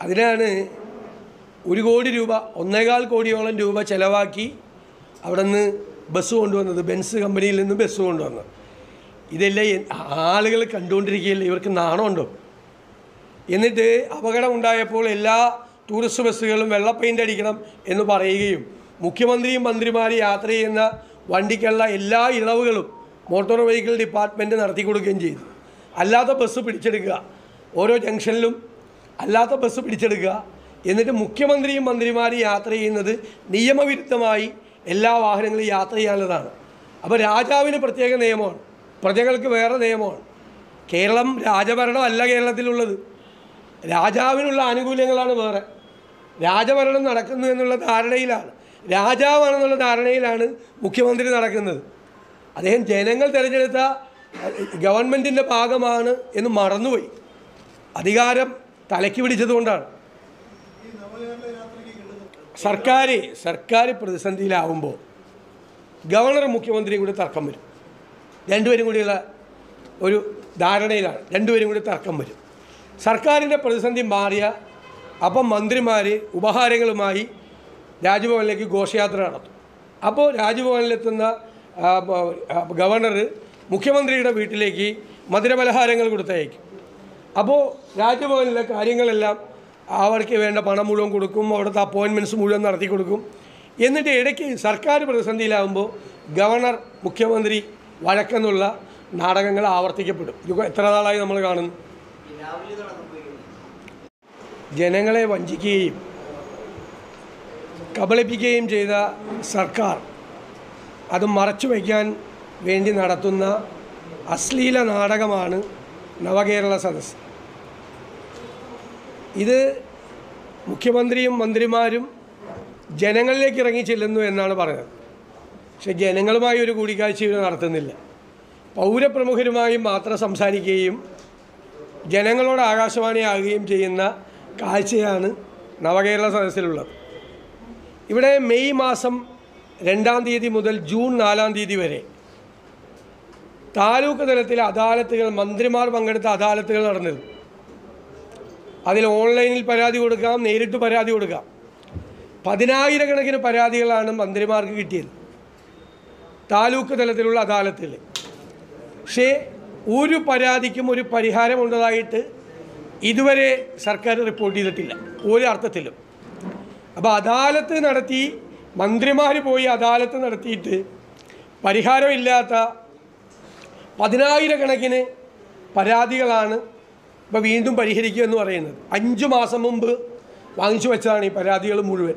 അതിനാണ് ഒരു കോടി രൂപ ഒന്നേകാൽ കോടിയോളം രൂപ ചിലവാക്കി അവിടെ നിന്ന് ബസ് കൊണ്ടുവന്നത് ബെൻസ് കമ്പനിയിൽ നിന്ന് ബസ് കൊണ്ടുവന്നത്. ഇതെല്ലാം ആളുകൾ കണ്ടുകൊണ്ടിരിക്കുകയല്ലേ ഇവർക്ക് നാണമുണ്ടോ? എന്നിട്ട് അപകടം ഉണ്ടായപ്പോൾ എല്ലാ ടൂറിസ്റ്റ് ബസ്സുകളും വെള്ള പെയിന്റ് അടിക്കണം എന്ന് പറയുകയും മുഖ്യമന്ത്രിയും മന്ത്രിമാരും യാത്ര ചെയ്യുന്ന വണ്ടിക്കുള്ള എല്ലാ ഇളവുകളും മോട്ടോർ വെഹിക്കിൾ ഡിപ്പാർട്ട്മെന്റ് നടത്തി കൊടുക്കുകയും ചെയ്തു. അല്ലാത്ത ബസ് പിടിച്ചെടുക്കുക. ഓരോ ജംഗ്ഷനിലും അല്ലാത്ത ബസ് പിടിച്ചെടുക്കുക. എന്നിട്ട് മുഖ്യമന്ത്രിയും മന്ത്രിമാരും യാത്ര ചെയ്യുന്നത് നിയമവിരുദ്ധമായി എല്ലാ വാഹനങ്ങളും യാത്ര ചെയ്യാനുള്ളതാണ്. അപ്പോൾ രാജാവിന് പ്രത്യേക നിയമമാണ്. പ്രജകൾക്ക് വേറെ നിയമമാണ്. കേരളം രാജഭരണമല്ല കേരളത്തിലുള്ളത്. രാജാവിനുള്ള ആനുകൂല്യങ്ങളാണ് വേറെ. രാജഭരണം നടക്കുന്നു എന്നുള്ള ധാരണയിലാണ്. രാജാവാണെന്നുള്ള ധാരണയിലാണ് മുഖ്യമന്ത്രി നടക്കുന്നത്. അദ്ദേഹം ജനങ്ങൾ തിരഞ്ഞെടുത്ത ഗവൺമെന്റിന്റെ ഭാഗമാണ് എന്ന് മറന്നുപോയി. അധികാരം തലയ്ക്ക് പിടിച്ചതുകൊണ്ടാണ് സർക്കാർ സർക്കാർ പ്രതിസന്ധിയിലാവുമ്പോൾ ഗവർണർ മുഖ്യമന്ത്രിയും കൂടി തർക്കം വരും. രണ്ടുപേരും കൂടിയുള്ള ഒരു ധാരണയിലാണ്. രണ്ടുപേരും കൂടി തർക്കം വരും. സർക്കാരിന്റെ പ്രതിസന്ധി മാറിയ അപ്പം മന്ത്രിമാർ ഉപഹാരങ്ങളുമായി രാജ്ഭവനിലേക്ക് ഘോഷയാത്ര നടത്തും. അപ്പോൾ രാജ്ഭവനിലെത്തുന്ന ഗവർണർ മുഖ്യമന്ത്രിയുടെ വീട്ടിലേക്ക് മധുരപലഹാരങ്ങൾ കൊടുത്തയക്കും. അപ്പോൾ രാജ്ഭവനിലെ കാര്യങ്ങളെല്ലാം അവർക്ക് വേണ്ട പണം മുഴുവൻ കൊടുക്കും അവിടുത്തെ അപ്പോയിൻമെന്റ്സ് മുഴുവൻ നടത്തി കൊടുക്കും. എന്നിട്ട് ഇടയ്ക്ക് സർക്കാർ പ്രതിസന്ധിയിലാകുമ്പോൾ ഗവർണർ മുഖ്യമന്ത്രി വഴക്കെന്നുള്ള നാടകങ്ങൾ ആവർത്തിക്കപ്പെടും. ഇത് എത്ര നാളായി നമ്മൾ കാണുന്നു? ജനങ്ങളെ വഞ്ചിക്കുകയും കബളിപ്പിക്കുകയും ചെയ്ത സർക്കാർ അത് മറച്ചു വയ്ക്കാൻ വേണ്ടി നടത്തുന്ന അശ്ലീല നാടകമാണ് നവകേരള സദസ് ഇത് മുഖ്യമന്ത്രിയും മന്ത്രിമാരും ജനങ്ങളിലേക്ക് ഇറങ്ങി ചെല്ലുന്നു എന്നാണ് പറഞ്ഞത് പക്ഷെ ജനങ്ങളുമായി ഒരു കൂടിക്കാഴ്ച ഇവർ നടത്തുന്നില്ല. പൗരപ്രമുഖരുമായി മാത്രം സംസാരിക്കുകയും ജനങ്ങളോട് ആകാശവാണിയാകുകയും ചെയ്യുന്ന കാഴ്ചയാണ് നവകേരള സദസ്സിലുള്ളത്. ഇവിടെ മെയ് മാസം രണ്ടാം തീയതി മുതൽ ജൂൺ നാലാം തീയതി വരെ താലൂക്ക് തലത്തിൽ അദാലത്തുകൾ മന്ത്രിമാർ പങ്കെടുത്ത അദാലത്തുകൾ നടന്നിരുന്നു. അതിൽ ഓൺലൈനിൽ പരാതി കൊടുക്കാം നേരിട്ട് പരാതി കൊടുക്കാം. പതിനായിരക്കണക്കിന് പരാതികളാണ് മന്ത്രിമാർക്ക് കിട്ടിയത്. താലൂക്ക് തലത്തിലുള്ള അദാലത്തുകൾ. പക്ഷേ ഒരു പരാതിക്കും ഒരു പരിഹാരമുള്ളതായിട്ട് ഇതുവരെ സർക്കാർ റിപ്പോർട്ട് ചെയ്തിട്ടില്ല ഒരു അർത്ഥത്തിലും. അപ്പോൾ അദാലത്ത് നടത്തി മന്ത്രിമാർ പോയി അദാലത്ത് നടത്തിയിട്ട് പരിഹാരമില്ലാത്ത പതിനായിരക്കണക്കിന് പരാതികളാണ് ഇപ്പോൾ വീണ്ടും പരിഹരിക്കുക എന്ന് പറയുന്നത്. അഞ്ച് മാസം മുമ്പ് വാങ്ങിച്ചു വെച്ചതാണ് ഈ പരാതികൾ മുഴുവൻ.